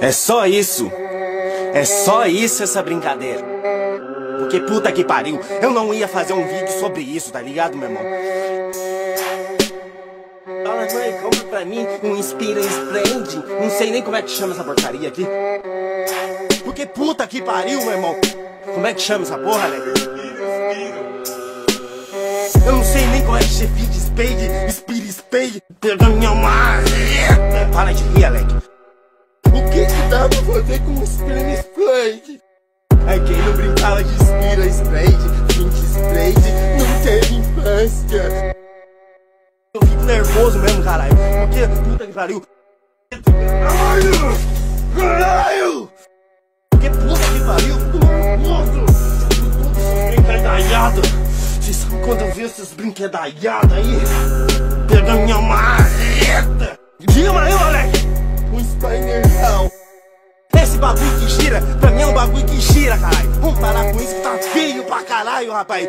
É só isso. É só isso essa brincadeira. Porque puta que pariu, eu não ia fazer um vídeo sobre isso, tá ligado, meu irmão? Fala, mãe, compra pra mim um Inspira Splend. Não sei nem como é que chama essa porcaria aqui. Porque puta que pariu, meu irmão. Como é que chama essa porra, né? Eu não sei nem qual é que chefe Spade, Speed Spade, pegou minha marreta. Para de rir, Alec. O que que dá pra fazer com o Spin Splade? É quem não brincava de Spira Spade, Pink Spade, Não teve infância. Eu fico nervoso mesmo, caralho. Porque, puta que pariu. Caralho! Caralho! Porque, puta que pariu. Brinquedaiada. Vocês sabem quando eu vi esses brinquedaiadas aí? Pegando minha marreta. Diga aí, moleque. Um Hell. Esse bagulho que gira, pra mim é um bagulho que gira, caralho. Vamos parar com isso que tá feio pra caralho, rapaz.